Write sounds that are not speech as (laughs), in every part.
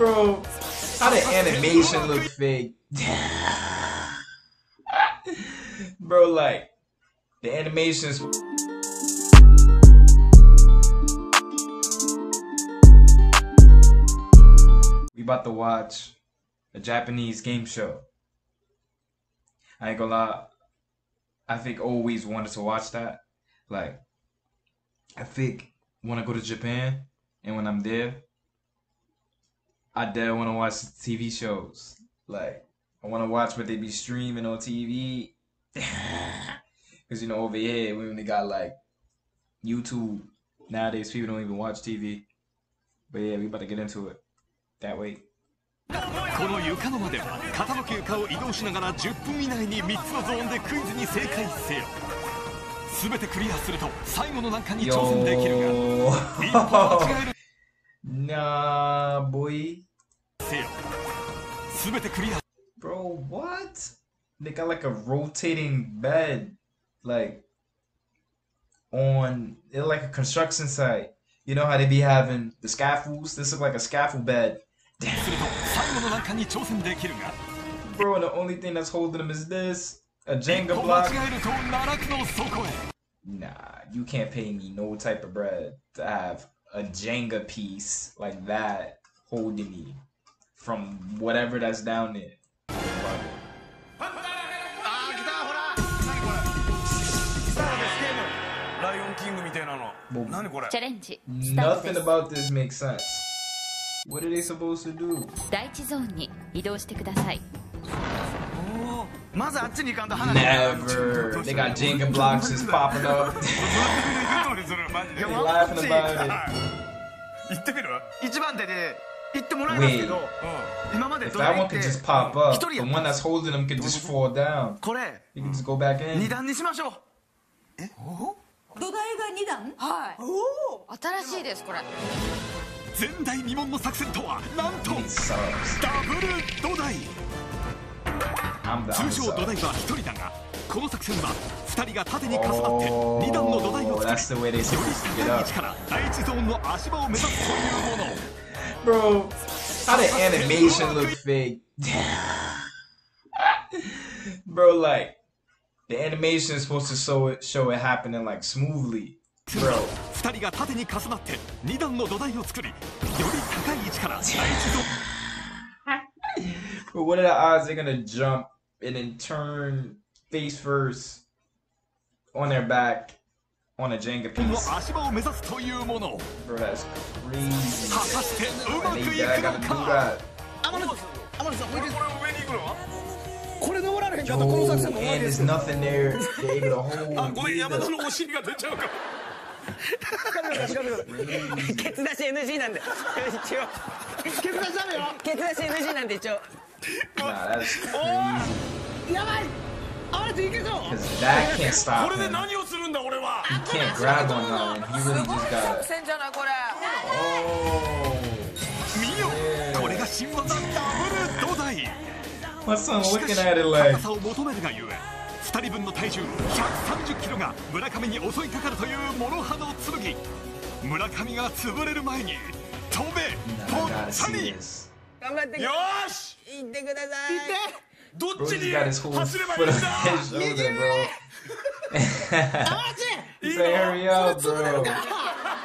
Bro, how the animation look fake? (laughs) Bro, like, the animations. We about to watch a Japanese game show. I ain't gonna lie. I think always wanted to watch that. Like, I think when I go to Japan and when I'm there, I definitely want to watch TV shows. Like, I want to watch what they be streaming on TV. Because, you know, over here, we only got like YouTube. Nowadays, people don't even watch TV. But yeah, we about to get into it. That way. この床の間で傾く床を移動しながら10分以内に3つのゾーンでクイズに正解せよ全てクリアすると最後の難関に挑戦できるが Yo. 一歩間違える Nah, boy. Bro, what? They got like a rotating bed, like on it like a construction site. You know how they be having the scaffolds? This look like a scaffold bed. (laughs) Bro, the only thing that's holding them is this. A Jenga block. Nah, you can't pay me no type of bread to have a Jenga piece like that holding me from whatever that's down there. ライオンキングみたいなの何これチャレンジスタート Nothing です about this makes sense. What are they supposed to do? 第一ゾーンに移動してくださいおーまずあっちに行かんと離れ Never. They got Jenga blocks just popping up. 俺それマジで They laughing about it. 行ってみる一番手で行ってもらいますけど Wait. 今まで If 土 that 台 one って could just pop up, 一人 the やっ one た that's holding them could just fall down. これ You can just go back 二 in. 段にしましょう土台が2段はい新しいですこれ前代未聞の作戦とはなんと These subs. ダブル土台通常土台.は1人だがこの作戦は2人が縦に重なって2段の土台を Oh, 作りより高い位.置から第一ゾーンの足場を目指すというもの Bro, how the animation look fake. Bro, like, the animation is supposed to show it, show it happening like smoothly. Bro, 2人が縦に重なって2段の土台を作りより高い位置から第一ゾーン but what are the odds they're gonna jump and then turn face first on their back on a Jenga の piece? 足場を目指すというもの Bro, that's crazy. 果たしてうま And く they い I く gotta の do か that. 天野さん天野さんこれ登られへんかったらこの作戦も終わり and で there's すよ nothing there. They're able to あ hold. ごめん山.田のお尻が出ちゃうかケツ出し NG なんで一応ケツ出しダメよケツ出し NG なんで一応これで何をするんだ俺は。これ。が新技ダブル土台。しかし高さを求めるがゆえ2人分の体重130キロが村上に襲いかかるという諸刃の剣。村上が潰れる前に飛べぽっちり。頑張ってよーし行ってください行ってどっ Bro ち just に got his whole 走ればい foot い on んだ his shoulder, bro. He's like, hurry up, bro.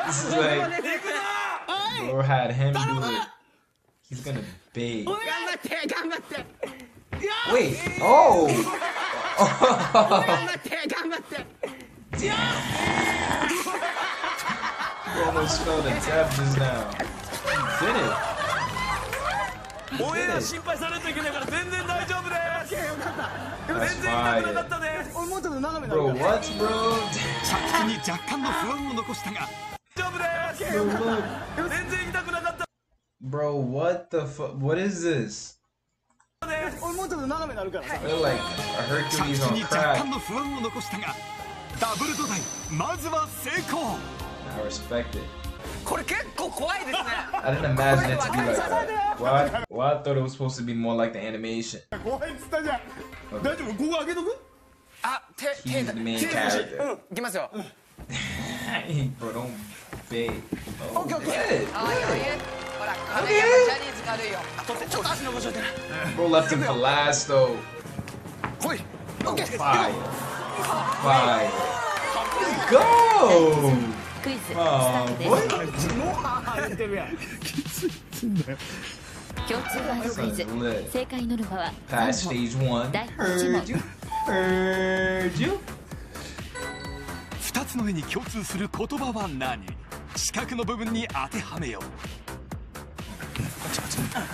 This is like, bro had him do it. He's gonna beg. 頑張って頑張って Wait. Oh. (laughs) 頑張って頑張って You (laughs) almost fell to death just now. He did it. オンエア心配されるといけないから全然大丈夫です全然痛くなか.ったです俺もうちょっと斜める what, bro? 着地に若干の不安を残したが大丈夫です.全然痛くなかった Bro, what the fuck? What is this? 俺もうちょっと斜めになるからさ They're like a 着 Hercules 地 on に若 crack. 干の不安を残したがダブル土台まずは成功 I respect it. これ結構怖いですね I didn't imagine it to be like that. Well, I, well, I thought it was supposed to be more like the animation. 怖いっつったじゃん大丈夫ここ開けとくあ手手 He's the main character. うんいきますよ Bro, don't beg. Oh, Okay, okay. good. ああ余裕ほらこれやっぱジャニーズ軽いよ Bro left him for last though. ほい Fire. Fire. Let's go! クイズスタ Oh, ート boy. です。共通ワードクイズ. (laughs) 正解ノルマは Past 3 stage one. That Heard you. Heard you. 2つの絵に共通する言葉は何？四角の部分に当てはめよう。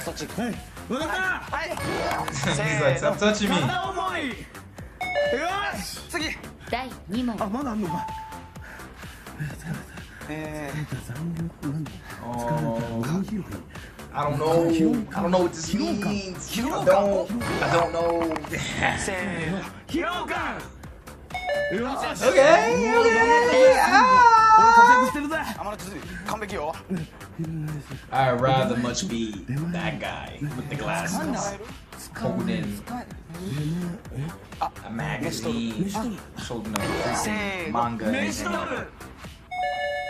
そっち。分かった。はい。me. 体重い。よし。次。第2問。あまだあんのかえ Oh, I don't know. I don't know what this means. I don't. I don't know. ー、せーの疲労感よし Okay. Okay. Ah. 活躍してるぜ天野続完璧よ I'd rather much be that guy with the glasses holding a magazine, holding a freaking manga.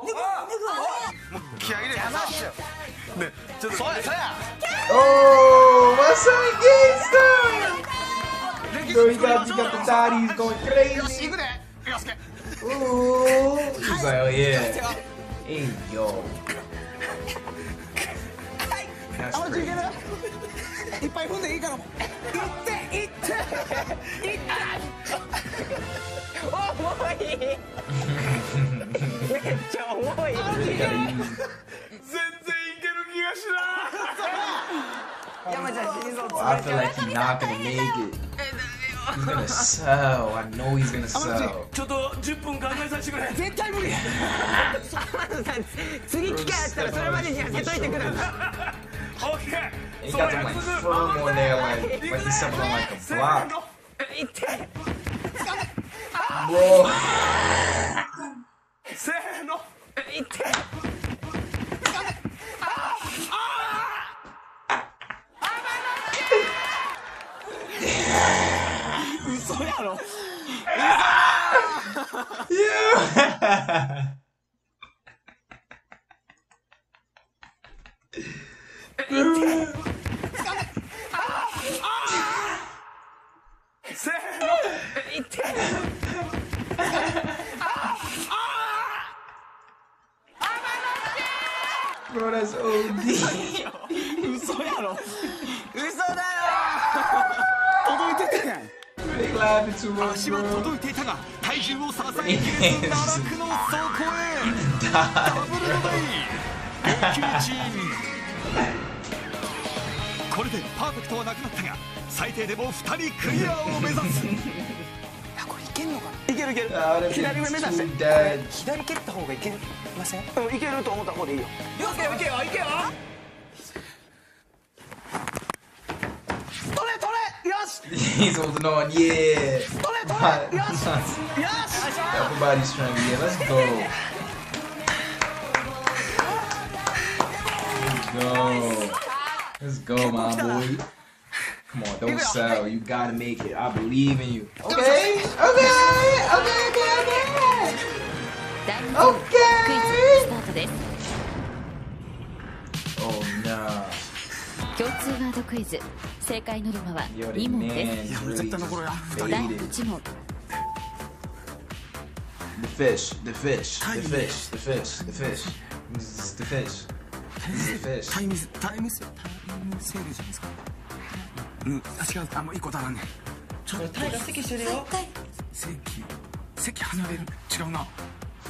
脱ぐ脱ぐわもう気合い入れやすねちょっとそやそやおーまさにゲイスタンドリカピカピタリーゴンクレイジーよし行くでよしけおーいいかよいいいいよあまちいけるいっぱい踏んでいいからも行って行って行って。(laughs) I feel like he's not gonna make it. He's gonna sell. I know he's gonna sell. ちょっと10分考えさせてくれ絶対無理次機会あったらそれまでに痩せといてください OK He そ got れ them like firm on there, like like he's stepping on like a せ block. ーの行って Bro. せーの行って嘘やろ Yeah. せーの行って Bro, that's OD. 嘘やろ。嘘だよ。届いてたやん they laughing too much, 足は.届いていたが体重を支えきれず奈落の底へ。ダブルの台号泣チーム。これでパーフェクトはなくなったが最低でも2人クリアを目指すいけるいける Ah, that 左上目指して too dead. 左蹴った方がいけませんうんいけると思った方でいいよいけよいけよいけよ取れ取れよし He's holding on, yeah. 取れ取れよしよし Everybody's trying to, yeah, let's go. Let's go. Let's go, my boy. Come on, don't sell. You gotta make it. I believe in you. Okay, okay, okay, okay, クイズスタートです。おんな共通ワードクイズ正解ノルマは2問で第1問タイムスタイムスタイムセールじゃないですか、うん、あ違う。あもう一個足らんね。ちょっとタイが席してるよ。席席離れる。違うな。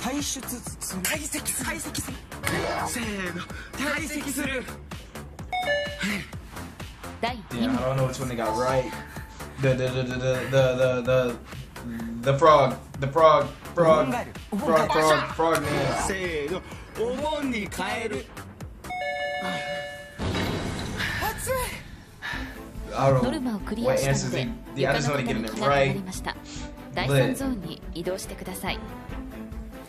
退出する退席する退席するせーの退席する第 Yeah, 2 I 問 don't know which one they got right. The the the the the the the the frog, the frog, frog, frog, frog, frog man. せーのお盆に帰る I don't ノルマを know クリア what したの answers で he. Yeah, I just 床の want to get 傾 it きが止まり right. ました第3ゾーンに移動してください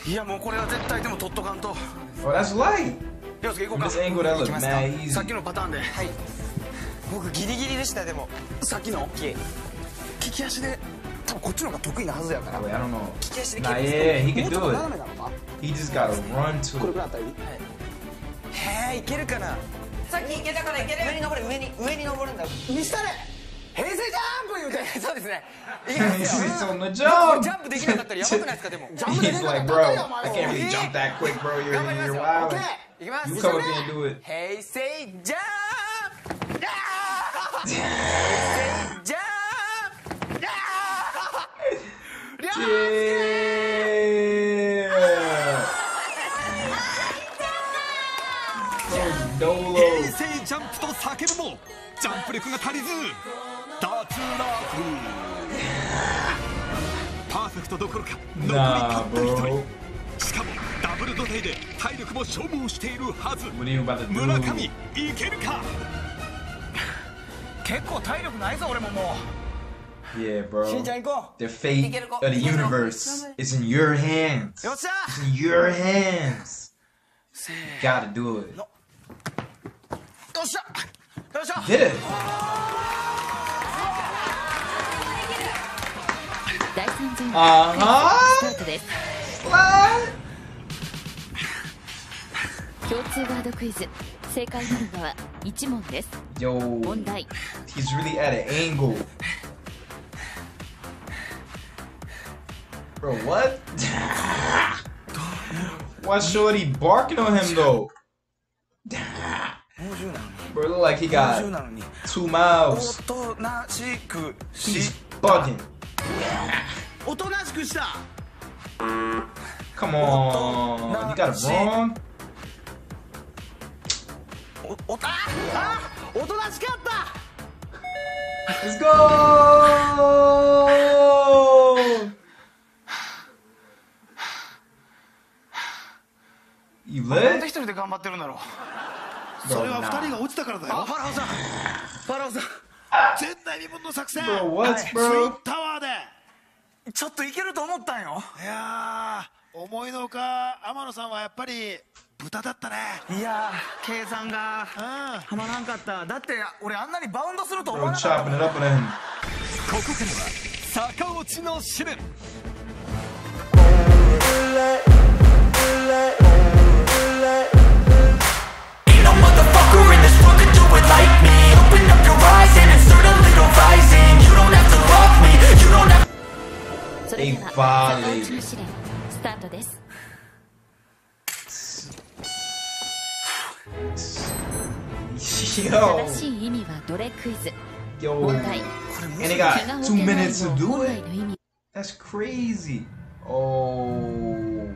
いやもうこれは絶対でも取っとかんと。Oh, that's light. 洋介行こうか。this angle, that 行 looks mad easy. さっきのパターンで。はい。僕ギリギリでしたでも。さっきの？利き足で。多分こっちの方が得意なはずやから。Wait, I don't know. 利き足で Nah, 蹴る yeah, he も can うちょっ do と it. 斜めなのか？He just gotta run to これ it. ぐらいあったらい。いへえいけるかな？さっきいけたからいける。上に登れ上に。上に登るんだ。見したれ平成ジャンプ言うてそうですね.ジャンプできなかったらやばくないですかでも He's like, bro, I can't really jump that quick, bro. You're, 頑張ります you're よ wild. いきます You come up here and do it. 平成ジャンプジャンプジャンプジャンプ Yeah. Bro, Dolo. 平成ジャンプと叫ぶもジャンプ力が足りずパーフェクトどころか残りた Nah, った一 bro. 人しかもダブル土台で体力も消耗しているはず What are you about to 村 do? 上いけるか結構体力ないぞ俺もも Yeah, (laughs) うしん bro. ちゃん行こ The fate Get it, go. of the Get it, go. universe is in your hands. うよっしゃ It's in your hands. せー Gotta do it. よっしゃよっしゃ Did it. 第3ゾーンあはスタートです共通ワードクイズ正解なるのは1問です Yo, 問題 he's really at an angle. Bro, what? Why Shorty barking on him though? もう10なのに Bro, it look like he もう10 got なのに two お mouths. となしくし He's bugging. (laughs) おとなしくした Come on, you got it wrong. おおたあおとなしかった Let's go! You なんで lit? 一人で頑張ってるんだろうそれは.2人が落ちたからだよあファラオさんファラオさん前代未聞の作戦。Bro, what, ツイン bro? タワーで。ちょっといけると思ったんよ。いやー思いのほか天野さんはやっぱり豚だったね。いやー計算がうん。はまらんかった。だって俺あんなにバウンドすると思わなかった.ここからは逆落ちの試練 Ain't no motherfucker in this world could do it like me. Open up your eyes and insert a little rising You don't have to love me, you don't have それで A は volley. 逆落ちの試練スタートです Yo, 正しい意味はどれクイズ yo. 問題 And they 怪 got 我を two 受けない minutes の to do 本来 it. の意味 That's crazy. Oh.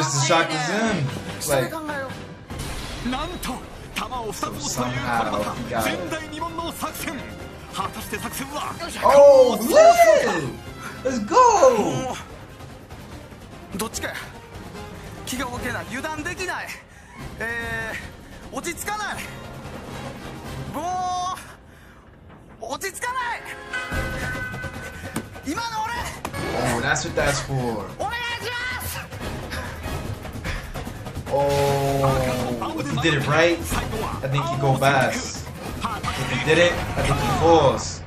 Just as shocked as him. それ Like, 考えようなんと弾を2つ持つというこれ Somehow ま he た got 前 it. 代未聞の作戦果たして作戦は Oh, lit! Let's go! どっちかや気が動けない油断できないえー、落ち着かないもう落ち着かない今の Oh, that's what that's for. 俺お願いします Oh, if you did it right, I think you go bass. If you did it, I think he falls.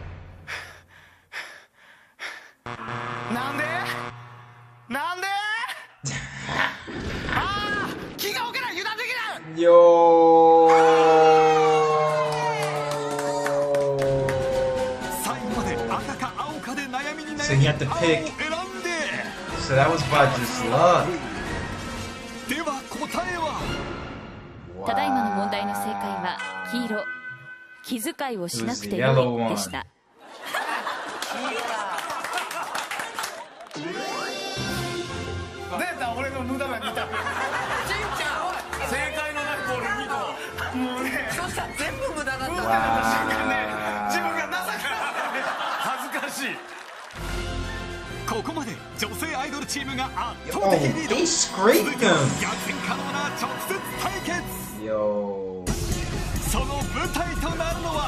(laughs) Yo. So he had to pick. So that was by just luck. 気遣いをしなくて.いでした。俺の無駄な見たしんちゃん正解のないボール2個もう？ねそしたら全部無駄だった無駄な瞬間ね自分が情けない。恥ずかしい。ここまで女性アイドルチームが圧 Oh, 倒的リード。They 続 scraped いては him. 逆転可能な直接対決。Yo. 舞台となるのは。